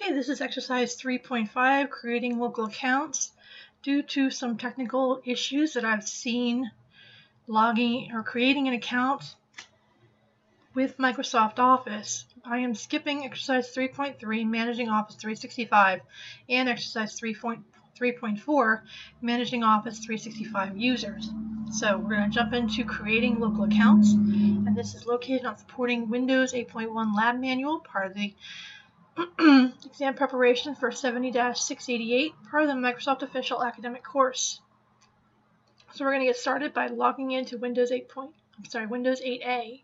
Okay, this is exercise 3.5, creating local accounts. Due to some technical issues that I've seen logging or creating an account with Microsoft Office, I am skipping exercise 3.3, managing Office 365, and exercise 3.4, managing Office 365 users. So we're going to jump into creating local accounts, and this is located on supporting Windows 8.1 Lab Manual, part of the exam preparation for 70-688, part of the Microsoft Official Academic Course. So we're going to get started by logging into Windows 8. Point, I'm sorry, Windows 8A,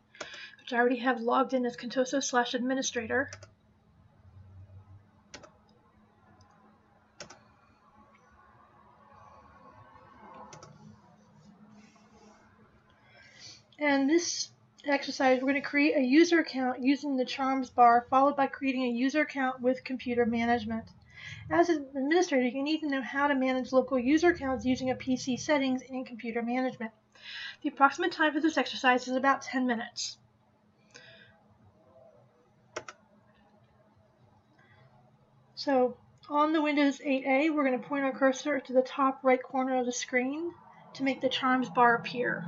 which I already have logged in as Contoso slash administrator. And this exercise, we're going to create a user account using the charms bar, followed by creating a user account with computer management. As an administrator, you need to know how to manage local user accounts using a PC settings and computer management. The approximate time for this exercise is about 10 minutes. So on the Windows 8A, we're going to point our cursor to the top right corner of the screen to make the charms bar appear.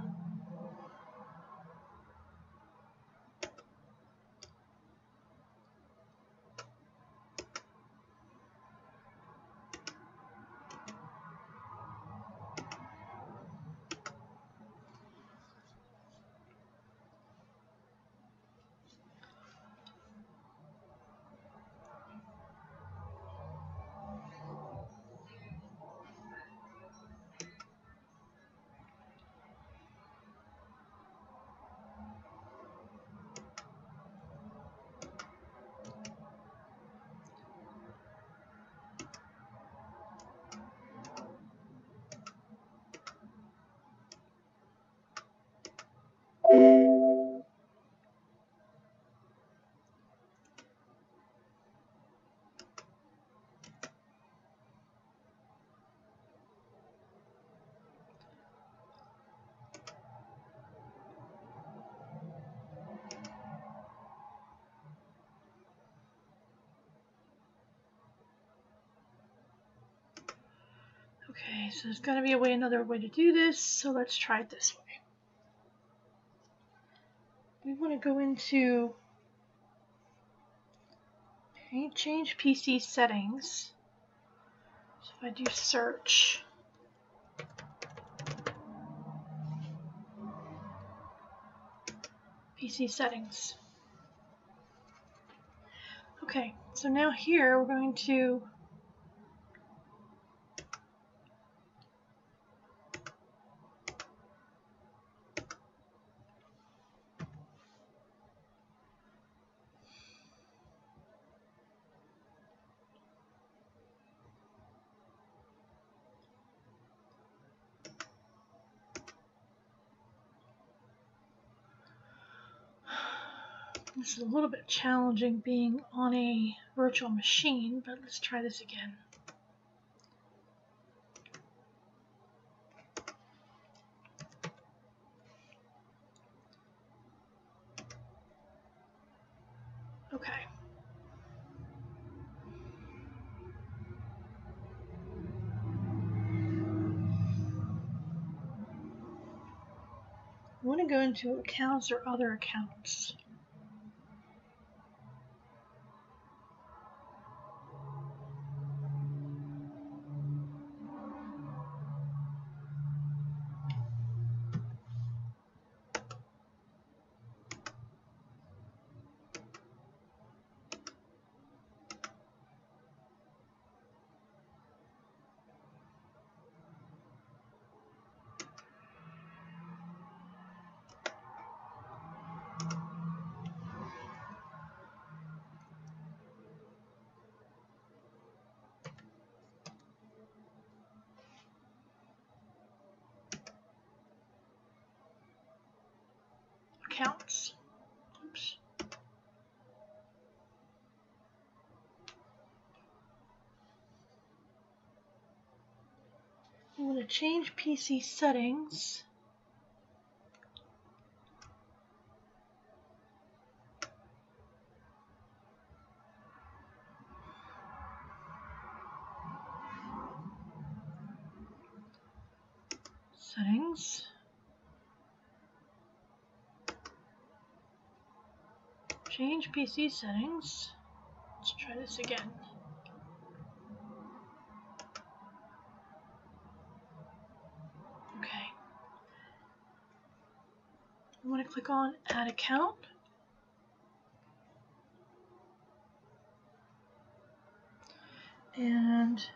Okay, so there's got to be a way, another way to do this, so let's try it this way. We want to go into change PC settings. So if I do search, PC settings. Okay, so now here we're going to This is a little bit challenging being on a virtual machine, but let's try this again. Okay. I want to go into accounts or other accounts. counts. Oops. I'm going to change PC settings. settings. Change PC settings. Let's try this again. Okay. I'm going to click on Add Account. And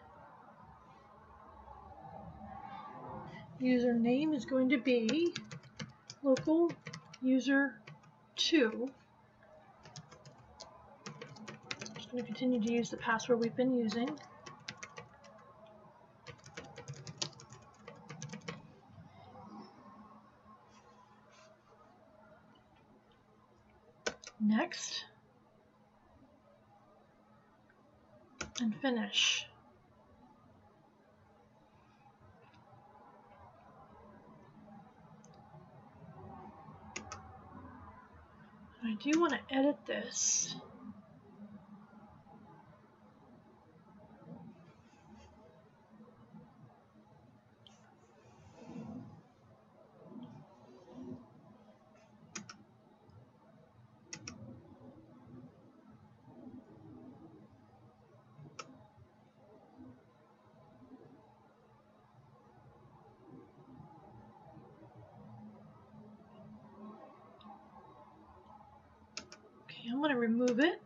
username is going to be local user 2. Just going to continue to use the password we've been using. Next. And finish. I do want to edit this. I'm going to remove it.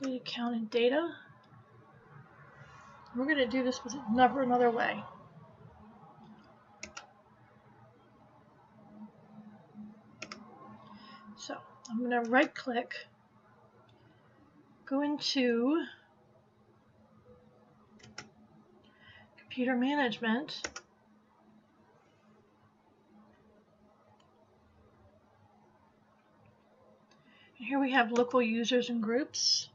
Delete account and data. We're going to do this with never another way. So I'm going to right click, go into computer management, Here we have local users and groups.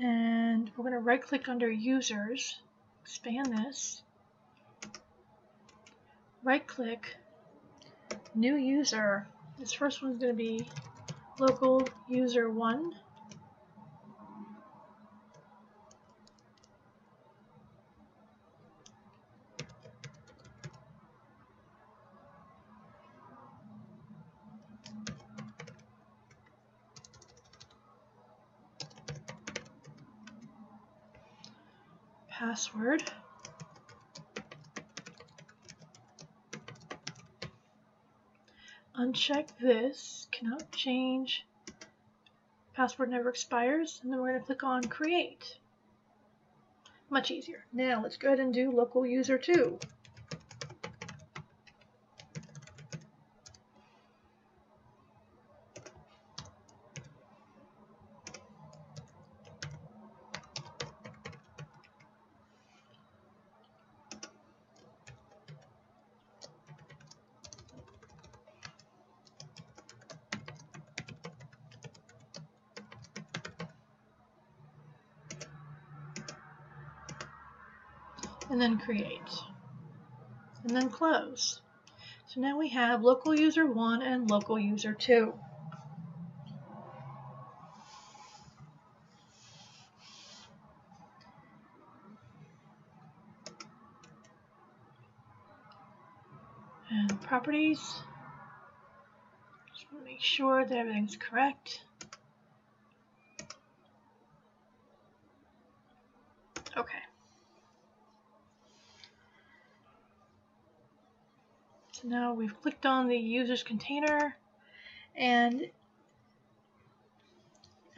And we're going to right click under users, expand this, right click, new user. This first one's going to be local user 1. Password. Uncheck this, cannot change, password never expires, and then we're going to click on create. Much easier. Now let's go ahead and do local user 2. And then create, and then close. So now we have local user 1 and local user 2. And properties, just want to make sure that everything's correct. Okay. Now we've clicked on the user's container and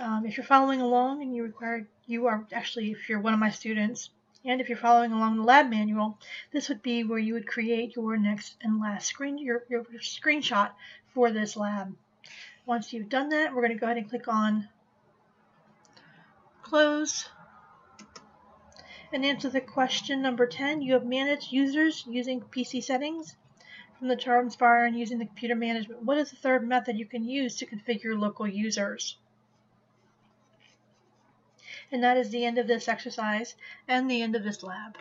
um, if you're following along and you require, you are actually, if you're one of my students, and if you're following along the lab manual, this would be where you would create your next and last screen, your, your screenshot for this lab. Once you've done that, we're going to go ahead and click on close and answer the question number 10. You have managed users using PC settings from the Charms bar and using the computer management. What is the third method you can use to configure local users? And that is the end of this exercise and the end of this lab.